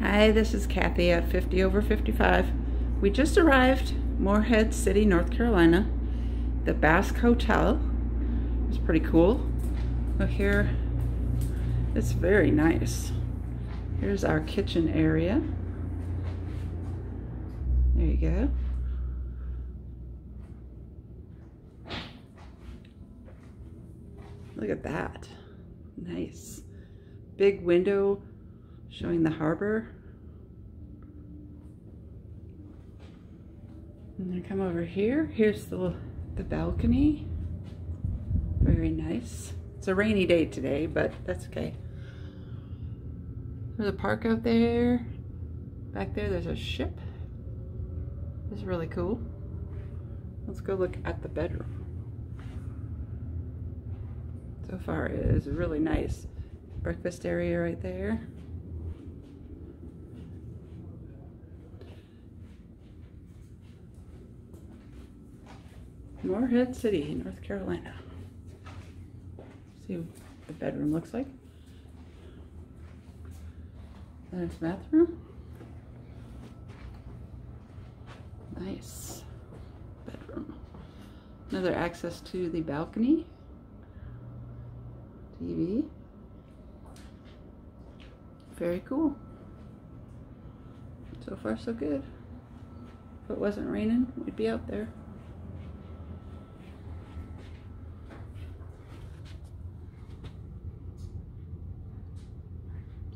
Hi, this is Kathy at 50 over 55. We just arrived, Morehead City, North Carolina. The Bask Hotel. It's pretty cool. Look here. It's very nice. Here's our kitchen area. There you go. Look at that. Nice. Big window showing the harbor. And then come over here. Here's the, the balcony. Very nice. It's a rainy day today, but that's okay. There's a park out there. Back there, there's a ship. This is really cool. Let's go look at the bedroom so far it is a really nice. Breakfast area right there. Morehead City, North Carolina. See what the bedroom looks like. There's bathroom. Nice bedroom. Another access to the balcony. TV. Very cool. So far so good. If it wasn't raining, we'd be out there.